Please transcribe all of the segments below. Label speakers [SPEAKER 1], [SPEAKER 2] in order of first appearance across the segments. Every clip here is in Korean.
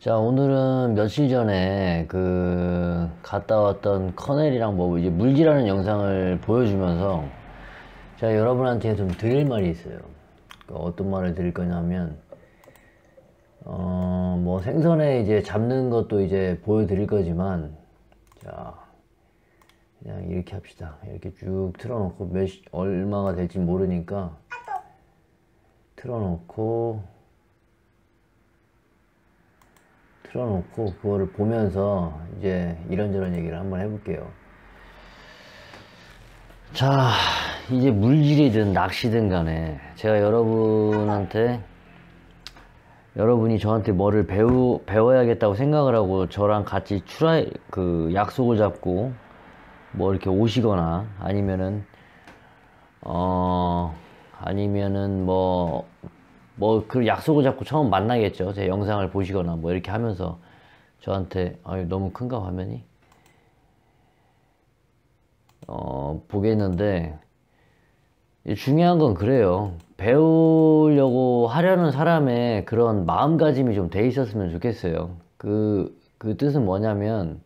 [SPEAKER 1] 자 오늘은 며칠 전에 그 갔다 왔던 커넬이랑 뭐 이제 물질하는 영상을 보여주면서 제가 여러분한테 좀 드릴 말이 있어요. 그 어떤 말을 드릴 거냐면 어 뭐 생선에 이제 잡는 것도 이제 보여드릴 거지만 자 그냥 이렇게 합시다. 이렇게 쭉 틀어놓고 몇 시- 얼마가 될지 모르니까 틀어놓고 틀어놓고 그거를 보면서 이제 이런저런 얘기를 한번 해볼게요. 자, 이제 물질이든 낚시든 간에 제가 여러분한테 여러분이 저한테 뭐를 배우 배워야겠다고 생각을 하고 저랑 같이 출하 그 약속을 잡고 뭐 이렇게 오시거나 아니면은 어 아니면은 뭐 뭐 그 약속을 잡고 처음 만나겠죠. 제 영상을 보시거나 뭐 이렇게 하면서 저한테 아유 너무 큰가 화면이 어 보겠는데 이 중요한 건 그래요. 배우려고 하려는 사람의 그런 마음가짐이 좀 돼 있었으면 좋겠어요. 그, 그 뜻은 뭐냐면,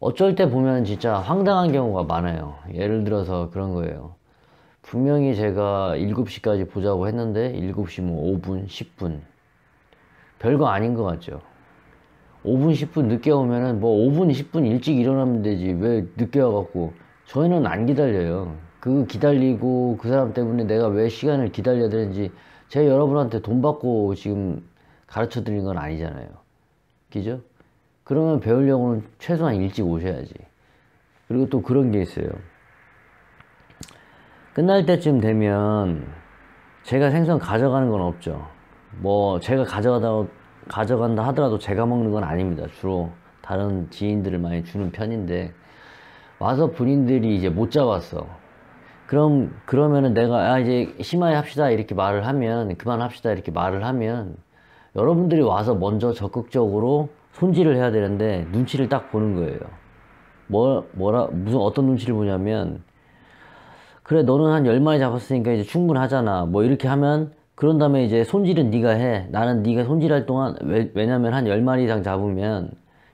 [SPEAKER 1] 어쩔 때 보면 진짜 황당한 경우가 많아요. 예를 들어서 그런 거예요. 분명히 제가 7시까지 보자고 했는데, 7시 뭐 5분, 10분. 별거 아닌 것 같죠. 5분, 10분 늦게 오면은 뭐 5분, 10분 일찍 일어나면 되지. 왜 늦게 와갖고. 저희는 안 기다려요. 그 기다리고 그 사람 때문에 내가 왜 시간을 기다려야 되는지 제가 여러분한테 돈 받고 지금 가르쳐 드린 건 아니잖아요. 그죠? 그러면 배우려고는 최소한 일찍 오셔야지. 그리고 또 그런 게 있어요. 끝날 때쯤 되면 제가 생선 가져가는 건 없죠. 뭐 제가 가져가다 가져간다 하더라도 제가 먹는 건 아닙니다. 주로 다른 지인들을 많이 주는 편인데 와서 본인들이 이제 못 잡았어. 그럼 그러면은 내가 아 이제 심하게 합시다 이렇게 말을 하면 그만 합시다 이렇게 말을 하면 여러분들이 와서 먼저 적극적으로 손질을 해야 되는데 눈치를 딱 보는 거예요. 뭐 뭐라 무슨 어떤 눈치를 보냐면 그래 너는 한 10마리 잡았으니까 이제 충분하잖아. 뭐 이렇게 하면 그런 다음에 이제 손질은 네가 해. 나는 네가 손질할 동안 왜, 왜냐면 한 10마리 이상 잡으면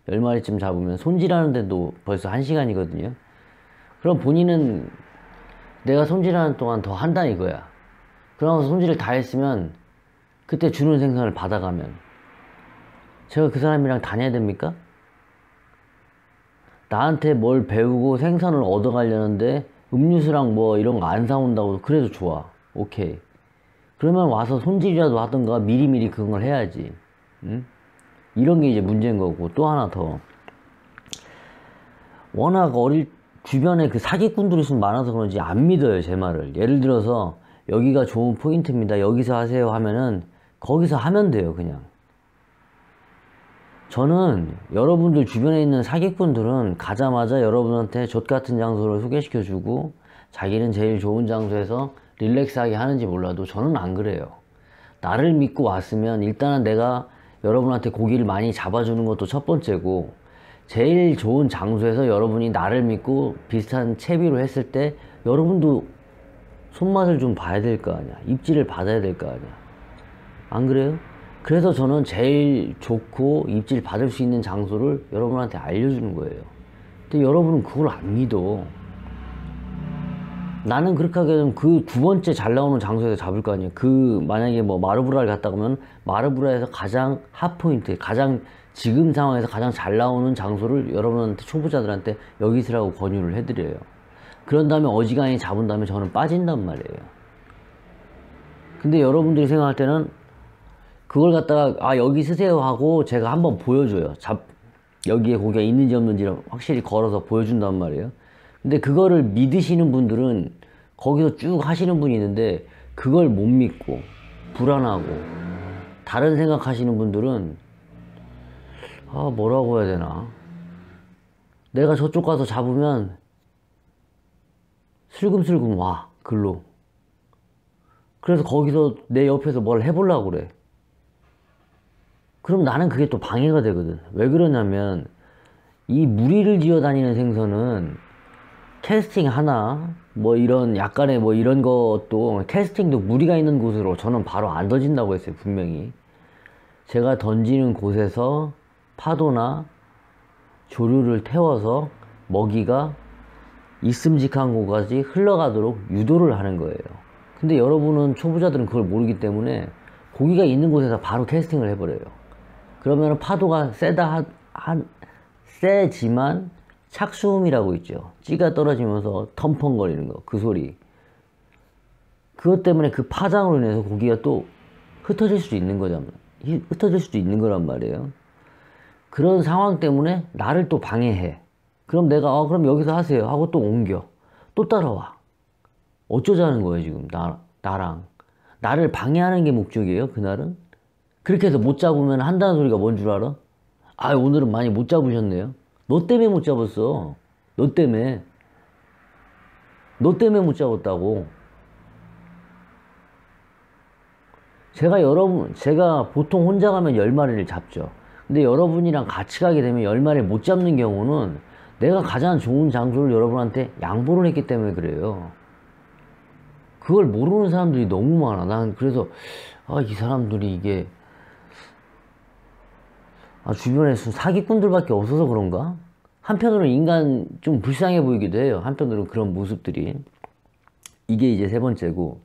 [SPEAKER 1] 10마리쯤 잡으면 손질하는데도 벌써 1시간이거든요. 그럼 본인은 내가 손질하는 동안 더 한다 이거야. 그러면서 손질을 다 했으면 그때 주는 생선을 받아가면 제가 그 사람이랑 다녀야 됩니까? 나한테 뭘 배우고 생선을 얻어가려는데 음료수랑 뭐 이런 거 안 사온다고 그래도 좋아. 오케이. 그러면 와서 손질이라도 하던가 미리미리 그런 걸 해야지. 응? 이런 게 이제 문제인 거고 또 하나 더. 워낙 어릴 주변에 그 사기꾼들이 좀 많아서 그런지 안 믿어요 제 말을. 예를 들어서 여기가 좋은 포인트입니다. 여기서 하세요 하면은 거기서 하면 돼요 그냥. 저는 여러분들 주변에 있는 사기꾼들은 가자마자 여러분한테 젖 같은 장소를 소개시켜주고 자기는 제일 좋은 장소에서 릴렉스하게 하는지 몰라도 저는 안 그래요. 나를 믿고 왔으면 일단은 내가 여러분한테 고기를 많이 잡아주는 것도 첫 번째고 제일 좋은 장소에서 여러분이 나를 믿고 비슷한 채비로 했을 때 여러분도 손맛을 좀 봐야 될 거 아니야. 입질을 받아야 될 거 아니야. 안 그래요? 그래서 저는 제일 좋고 입질 받을 수 있는 장소를 여러분한테 알려주는 거예요. 근데 여러분은 그걸 안 믿어. 나는 그렇게 하게 되면 그 두 번째 잘 나오는 장소에서 잡을 거 아니에요. 그 만약에 뭐 마르브라를 갔다 오면 마르브라에서 가장 핫포인트, 가장 지금 상황에서 가장 잘 나오는 장소를 여러분한테 초보자들한테 여기 있으라고 권유를 해드려요. 그런 다음에 어지간히 잡은 다음에 저는 빠진단 말이에요. 근데 여러분들이 생각할 때는 그걸 갖다가 아 여기 쓰세요 하고 제가 한번 보여줘요. 잡 여기에 고기가 있는지 없는지를 확실히 걸어서 보여준단 말이에요. 근데 그거를 믿으시는 분들은 거기서 쭉 하시는 분이 있는데 그걸 못 믿고 불안하고 다른 생각하시는 분들은 아 뭐라고 해야 되나 내가 저쪽 가서 잡으면 슬금슬금 와 글로 그래서 거기서 내 옆에서 뭘 해보려고 그래 그럼 나는 그게 또 방해가 되거든. 왜 그러냐면 이 무리를 지어 다니는 생선은 캐스팅 하나 뭐 이런 약간의 뭐 이런 것도 캐스팅도 무리가 있는 곳으로 저는 바로 안 던진다고 했어요 분명히. 제가 던지는 곳에서 파도나 조류를 태워서 먹이가 있음직한 곳까지 흘러가도록 유도를 하는 거예요. 근데 여러분은 초보자들은 그걸 모르기 때문에 고기가 있는 곳에서 바로 캐스팅을 해버려요 그러면 파도가 세다 한, 한 세지만 착수음이라고 있죠. 찌가 떨어지면서 텀펑거리는 거, 그 소리. 그것 때문에 그 파장으로 인해서 고기가 또 흩어질 수도 있는 거잖아요. 흩어질 수도 있는 거란 말이에요. 그런 상황 때문에 나를 또 방해해. 그럼 내가, 어, 그럼 여기서 하세요. 하고 또 옮겨. 또 따라와. 어쩌자는 거예요, 지금. 나, 나랑. 나를 방해하는 게 목적이에요, 그날은? 그렇게 해서 못 잡으면 한다는 소리가 뭔 줄 알아? 아, 오늘은 많이 못 잡으셨네요. 너 때문에 못 잡았어. 너 때문에. 너 때문에 못 잡았다고. 제가 여러분, 제가 보통 혼자 가면 10마리를 잡죠. 근데 여러분이랑 같이 가게 되면 10마리를 못 잡는 경우는 내가 가장 좋은 장소를 여러분한테 양보를 했기 때문에 그래요. 그걸 모르는 사람들이 너무 많아. 난 그래서, 아, 이 사람들이 이게, 아, 주변에 사기꾼들밖에 없어서 그런가? 한편으로는 인간 좀 불쌍해 보이기도 해요. 한편으로는 그런 모습들이. 이게 이제 세 번째고,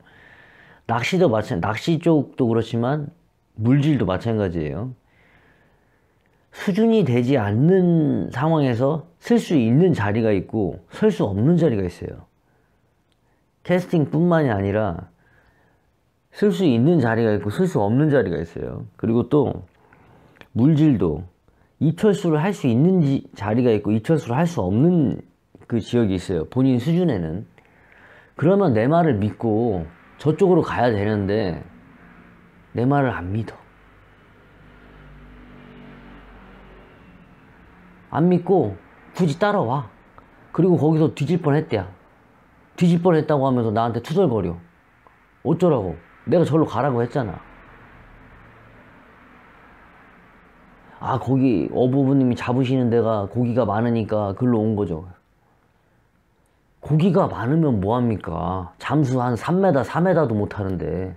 [SPEAKER 1] 낚시도 마찬, 낚시 쪽도 그렇지만, 물질도 마찬가지예요. 수준이 되지 않는 상황에서 쓸 수 있는 자리가 있고, 설 수 없는 자리가 있어요. 캐스팅 뿐만이 아니라, 쓸 수 있는 자리가 있고, 쓸 수 없는 자리가 있어요. 그리고 또, 물질도 이철수를 할 수 있는 지, 자리가 있고 이철수를 할 수 없는 그 지역이 있어요. 본인 수준에는. 그러면 내 말을 믿고 저쪽으로 가야 되는데 내 말을 안 믿어. 안 믿고 굳이 따라와. 그리고 거기서 뒤질 뻔 했대야. 뒤질 뻔 했다고 하면서 나한테 투덜거려. 어쩌라고. 내가 절로 가라고 했잖아. 아 거기 어부부님이 잡으시는 데가 고기가 많으니까 글로 온 거죠. 고기가 많으면 뭐합니까? 잠수 한 3m, 4m도 못 하는데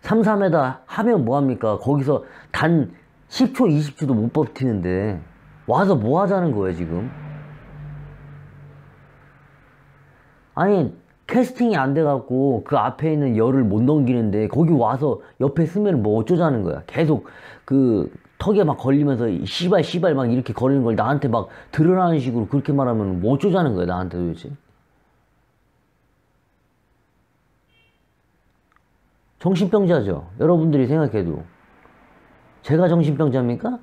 [SPEAKER 1] 3, 4m 하면 뭐합니까? 거기서 단 10초, 20초도 못 버티는데 와서 뭐 하자는 거예요 지금? 아니 캐스팅이 안 돼갖고 그 앞에 있는 열을 못 넘기는데 거기 와서 옆에 쓰면 뭐 어쩌자는 거야. 계속 그 턱에 막 걸리면서 씨발 씨발 막 이렇게 거리는 걸 나한테 막 드러나는 식으로 그렇게 말하면 뭐 어쩌자는 거야 나한테 도대체? 정신병자죠. 여러분들이 생각해도. 제가 정신병자입니까?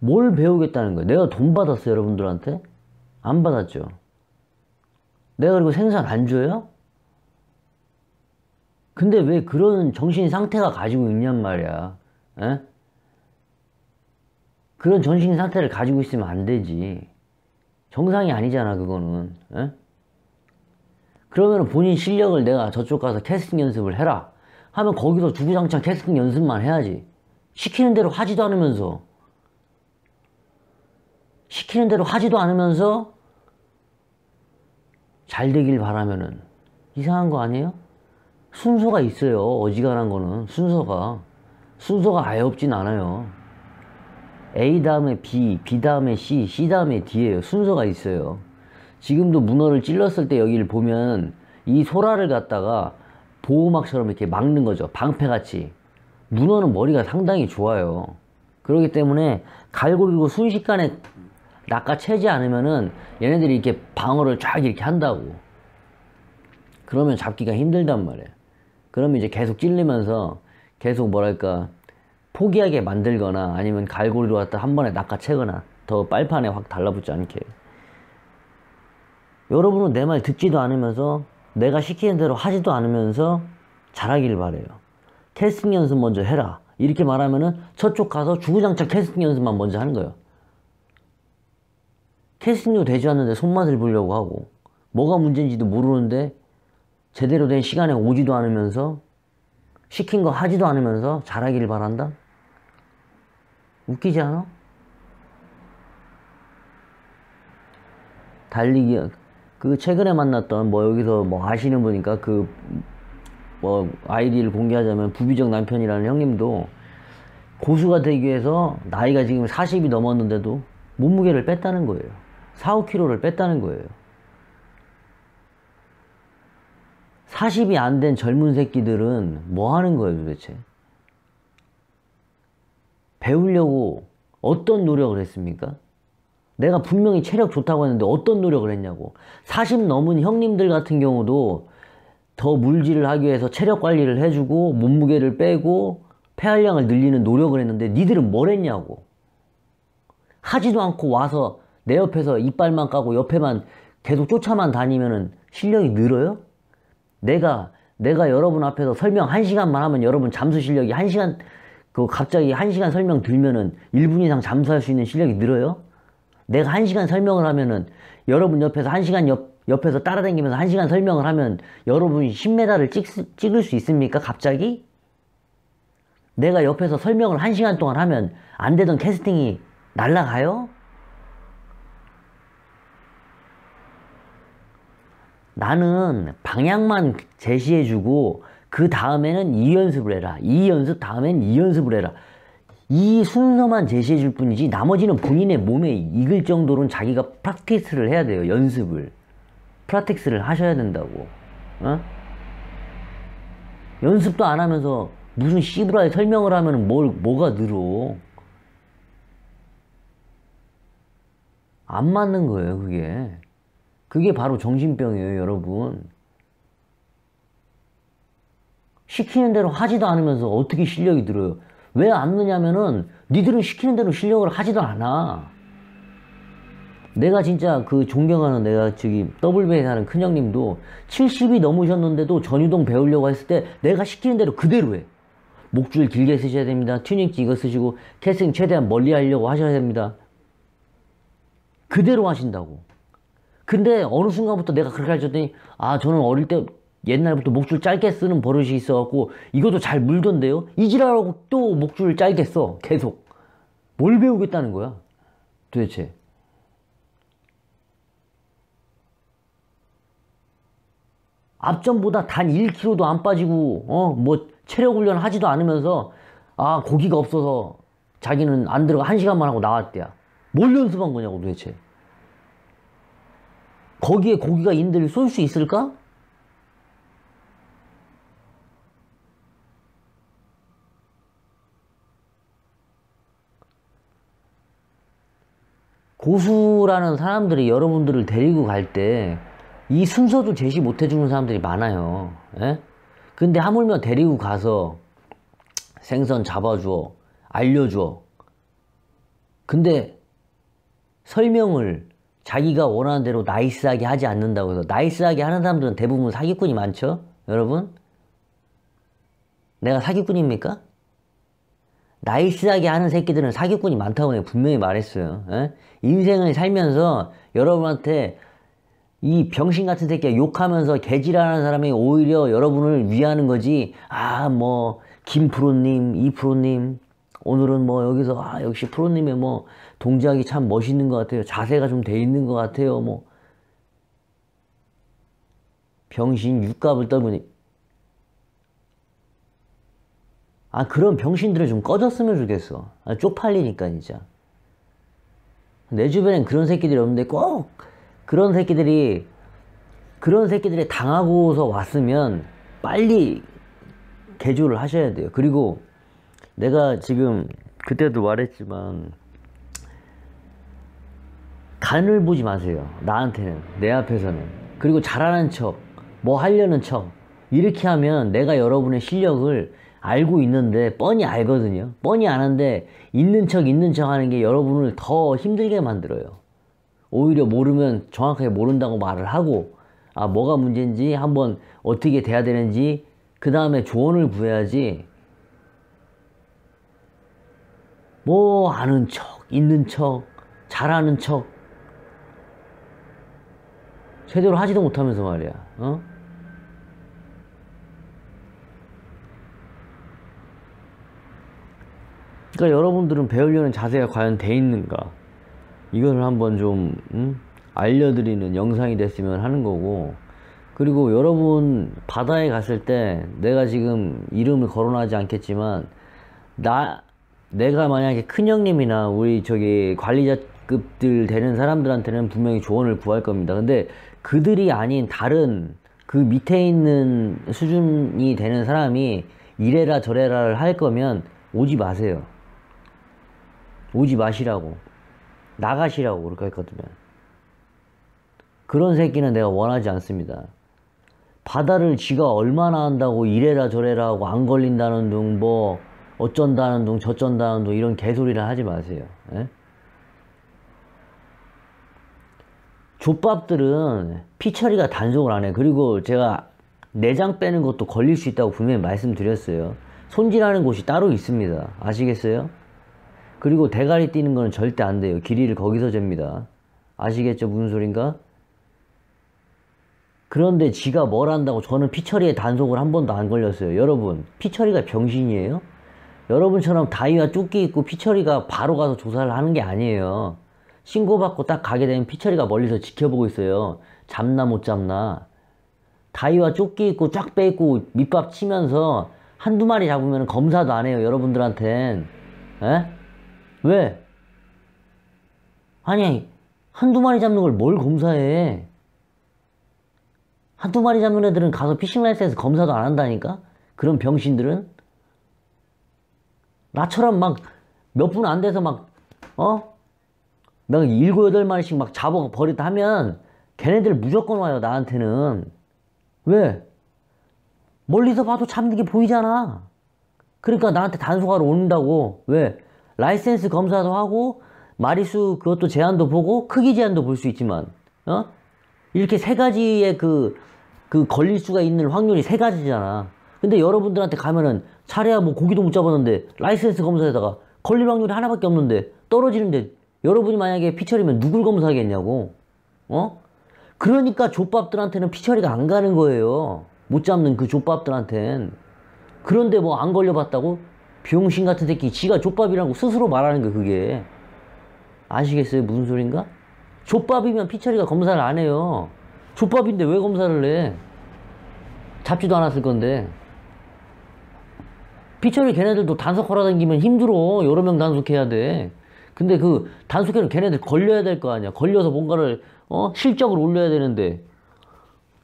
[SPEAKER 1] 뭘 배우겠다는 거예요 내가 돈 받았어요 여러분들한테? 안 받았죠 내가 그리고 생산 안 줘요? 근데 왜 그런 정신 상태가 가지고 있냔 말이야. 에? 그런 정신 상태를 가지고 있으면 안 되지. 정상이 아니잖아, 그거는. 에? 그러면 본인 실력을 내가 저쪽 가서 캐스팅 연습을 해라. 하면 거기서 주구장창 캐스팅 연습만 해야지. 시키는 대로 하지도 않으면서. 시키는 대로 하지도 않으면서 잘 되길 바라면은 이상한 거 아니에요? 순서가 있어요. 어지간한 거는 순서가 순서가 아예 없진 않아요. A 다음에 B, B 다음에 C, C 다음에 D예요. 순서가 있어요. 지금도 문어를 찔렀을 때 여기를 보면 이 소라를 갖다가 보호막처럼 이렇게 막는 거죠. 방패같이. 문어는 머리가 상당히 좋아요. 그렇기 때문에 갈고리로 순식간에 낚아채지 않으면은 얘네들이 이렇게 방어를 쫙 이렇게 한다고. 그러면 잡기가 힘들단 말이에요. 그러면 이제 계속 찔리면서 계속 뭐랄까 포기하게 만들거나 아니면 갈고리로 갖다 한 번에 낚아채거나 더 빨판에 확 달라붙지 않게 여러분은 내 말 듣지도 않으면서 내가 시키는 대로 하지도 않으면서 잘하기를 바래요 캐스팅 연습 먼저 해라 이렇게 말하면은 저쪽 가서 주구장창 캐스팅 연습만 먼저 하는 거예요 캐스팅도 되지 않는데 손맛을 보려고 하고 뭐가 문제인지도 모르는데 제대로 된 시간에 오지도 않으면서 시킨 거 하지도 않으면서 잘하기를 바란다? 웃기지 않아? 달리기 그 최근에 만났던 뭐 여기서 뭐 아시는 분이니까 그 뭐 아이디를 공개하자면 부비적 남편이라는 형님도 고수가 되기 위해서 나이가 지금 40이 넘었는데도 몸무게를 뺐다는 거예요. 4, 5kg를 뺐다는 거예요. 40이 안 된 젊은 새끼들은 뭐 하는 거예요 도대체? 배우려고 어떤 노력을 했습니까? 내가 분명히 체력 좋다고 했는데 어떤 노력을 했냐고. 40 넘은 형님들 같은 경우도 더 물질을 하기 위해서 체력 관리를 해주고 몸무게를 빼고 폐활량을 늘리는 노력을 했는데 니들은 뭘 했냐고. 하지도 않고 와서 내 옆에서 이빨만 까고 옆에만 계속 쫓아만 다니면은 실력이 늘어요? 내가 내가 여러분 앞에서 설명 1시간만 하면 여러분 잠수 실력이 1시간 그 갑자기 1시간 설명 들면은 1분 이상 잠수할 수 있는 실력이 늘어요? 내가 1시간 설명을 하면은 여러분 옆에서 1시간 옆 옆에서 따라다니면서 1시간 설명을 하면 여러분이 10m를 찍, 찍을 수 있습니까? 갑자기? 내가 옆에서 설명을 1시간 동안 하면 안 되던 캐스팅이 날라가요? 나는 방향만 제시해주고 그 다음에는 이 연습을 해라. 이 연습 다음엔 이 연습을 해라. 이 순서만 제시해 줄 뿐이지 나머지는 본인의 몸에 익을 정도로는 자기가 practice를 해야 돼요. 연습을. practice를 하셔야 된다고. 어? 연습도 안 하면서 무슨 씨브라에 설명을 하면 뭘, 뭐가 늘어. 안 맞는 거예요, 그게. 그게 바로 정신병이에요, 여러분. 시키는 대로 하지도 않으면서 어떻게 실력이 들어요? 왜 안 느냐면은 니들은 시키는 대로 실력을 하지도 않아. 내가 진짜 그 존경하는 내가 저기 더블베이 사는 큰형님도 70이 넘으셨는데도 전유동 배우려고 했을 때 내가 시키는 대로 그대로 해. 목줄 길게 쓰셔야 됩니다. 튜닝기 이거 쓰시고 캐스팅 최대한 멀리 하려고 하셔야 됩니다. 그대로 하신다고. 근데 어느 순간부터 내가 그렇게 하셨더니 아 저는 어릴 때 옛날부터 목줄 짧게 쓰는 버릇이 있어갖고 이것도 잘 물던데요. 이지라고 또 목줄 짧게 써 계속. 뭘 배우겠다는 거야 도대체. 앞전보다 단 1kg도 안 빠지고 어 뭐 체력 훈련 하지도 않으면서 아 고기가 없어서 자기는 안 들어가 한 시간만 하고 나왔대야. 뭘 연습한 거냐고 도대체. 거기에 고기가 인들 쏠수 있을까? 고수라는 사람들이 여러분들을 데리고 갈 때 이 순서도 제시 못 해주는 사람들이 많아요. 예? 근데 하물며 데리고 가서 생선 잡아줘, 알려줘. 근데 설명을 자기가 원하는 대로 nice하게 하지 않는다고 해서 nice하게 하는 사람들은 대부분 사기꾼이 많죠? 여러분? 내가 사기꾼입니까? 나이스하게 하는 새끼들은 사기꾼이 많다고 내가 분명히 말했어요. 에? 인생을 살면서 여러분한테 이 병신 같은 새끼가 욕하면서 개질하는 사람이 오히려 여러분을 위하는 거지. 아, 뭐, 김 프로님, 이 프로님, 오늘은 뭐 여기서, 아, 역시 프로님의 뭐, 동작이 참 멋있는 것 같아요. 자세가 좀 돼 있는 것 같아요. 뭐. 병신 육갑을 떨구니. 아, 그런 병신들을 좀 꺼졌으면 좋겠어. 아, 쪽팔리니까, 진짜. 내 주변엔 그런 새끼들이 없는데 꼭 그런 새끼들이 그런 새끼들이 당하고서 왔으면 빨리 개조를 하셔야 돼요. 그리고 내가 지금 그때도 말했지만 간을 보지 마세요. 나한테는 내 앞에서는 그리고 잘하는 척, 뭐 하려는 척 이렇게 하면 내가 여러분의 실력을 알고 있는데 뻔히 알거든요. 뻔히 아는데 있는 척 있는 척 하는 게 여러분을 더 힘들게 만들어요. 오히려 모르면 정확하게 모른다고 말을 하고 아 뭐가 문제인지 한번 어떻게 돼야 되는지 그 다음에 조언을 구해야지 뭐 아는 척 있는 척 잘하는 척 제대로 하지도 못하면서 말이야 어? 그러니까 여러분들은 배우려는 자세가 과연 돼 있는가 이걸 한번 좀 음? 알려드리는 영상이 됐으면 하는 거고 그리고 여러분 바다에 갔을 때 내가 지금 이름을 거론하지 않겠지만 나 내가 만약에 큰 형님이나 우리 저기 관리자급들 되는 사람들한테는 분명히 조언을 구할 겁니다. 근데 그들이 아닌 다른 그 밑에 있는 수준이 되는 사람이 이래라 저래라를 할 거면 오지 마세요. 오지 마시라고. 나가시라고 그렇게 했거든요. 그런 새끼는 내가 원하지 않습니다. 바다를 지가 얼마나 한다고 이래라 저래라 하고 안 걸린다는 둥, 뭐, 어쩐다는 둥, 저쩐다는 둥, 이런 개소리를 하지 마세요. 예? 족밥들은 피처리가 단속을 안 해. 그리고 제가 내장 빼는 것도 걸릴 수 있다고 분명히 말씀드렸어요. 손질하는 곳이 따로 있습니다. 아시겠어요? 그리고 대가리 뛰는 거는 절대 안 돼요. 길이를 거기서 잽니다. 아시겠죠? 무슨 소린가? 그런데 지가 뭘 한다고 저는 피처리에 단속을 한 번도 안 걸렸어요. 여러분, 피처리가 병신이에요? 여러분처럼 다이와 조끼 입고 fishery가 바로 가서 조사를 하는 게 아니에요. 신고받고 딱 가게 되면 fishery가 멀리서 지켜보고 있어요. 잡나 못 잡나. 다이와 조끼 입고 쫙 빼입고 밑밥 치면서 한두 마리 잡으면 검사도 안 해요. 여러분들한텐. 에? 왜? 아니, 한두 마리 잡는 걸 뭘 검사해? 한두 마리 잡는 애들은 가서 fishing license 검사도 안 한다니까? 그런 병신들은? 나처럼 막 몇 분 안 돼서 막, 어? 막 일곱, 여덟 마리씩 막 잡아 버리다 하면 걔네들 무조건 와요, 나한테는. 왜? 멀리서 봐도 잡는 게 보이잖아. 그러니까 나한테 단속하러 온다고. 왜? 라이센스 검사도 하고, 마리수 그것도 제한도 보고, 크기 제한도 볼 수 있지만, 어? 이렇게 세 가지의 그, 그 걸릴 수가 있는 확률이 세 가지잖아. 근데 여러분들한테 가면은 차례야 뭐 고기도 못 잡았는데 라이센스 검사에다가 걸릴 확률이 하나밖에 없는데 떨어지는데 여러분이 만약에 fishery면 누굴 검사하겠냐고. 어? 그러니까 좆밥들한테는 fishery가 안 가는 거예요. 못 잡는 그 좆밥들한텐. 그런데 뭐 안 걸려봤다고? 병신 같은 새끼 지가 좆밥이라고 스스로 말하는 거 그게. 아시겠어요? 무슨 소린가? 족밥이면 피처리가 검사를 안 해요. 족밥인데 왜 검사를 해? 잡지도 않았을 건데. 피처리 걔네들도 단속 하러 다니면 힘들어. 여러 명 단속해야 돼. 근데 그 단속해는 걔네들 걸려야 될 거 아니야. 걸려서 뭔가를 어 실적을 올려야 되는데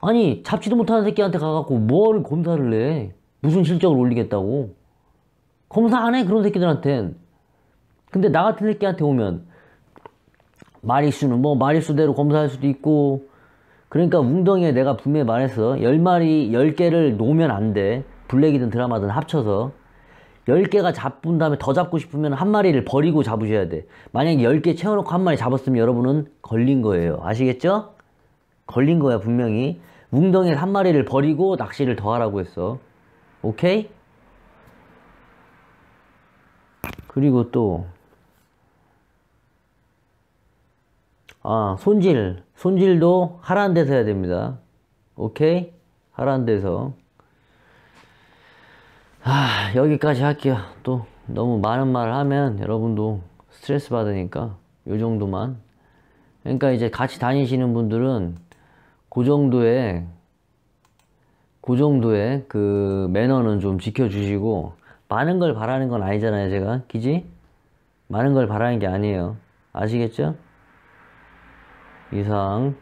[SPEAKER 1] 아니 잡지도 못하는 새끼한테 가갖고 뭘 검사를 해? 무슨 실적을 올리겠다고? 검사 안 해 그런 새끼들한텐. 근데 나 같은 새끼한테 오면 마리수는 뭐 마리수대로 검사할 수도 있고 그러니까 웅덩이에 내가 분명히 말했어. 10마리, 10개를 놓으면 안 돼. 블랙이든 드라마든 합쳐서. 10개가 잡은 다음에 더 잡고 싶으면 한 마리를 버리고 잡으셔야 돼. 만약에 10개 채워놓고 한 마리 잡았으면 여러분은 걸린 거예요. 아시겠죠? 걸린 거야, 분명히. 웅덩이에 한 마리를 버리고 낚시를 더 하라고 했어. 오케이? 그리고 또, 아, 손질. 손질도 하라는 데서 해야 됩니다. 오케이? 하라는 데서. 아, 여기까지 할게요. 또 너무 많은 말을 하면 여러분도 스트레스 받으니까 요 정도만. 그러니까 이제 같이 다니시는 분들은 그 정도의 그 정도의 그 매너는 좀 지켜주시고 많은 걸 바라는 건 아니잖아요, 제가. 기지? 많은 걸 바라는 게 아니에요. 아시겠죠? 이상.